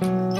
Bye.